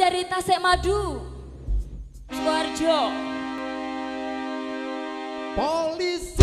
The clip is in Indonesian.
dari Tasik Madu. Suarjo. Polisi.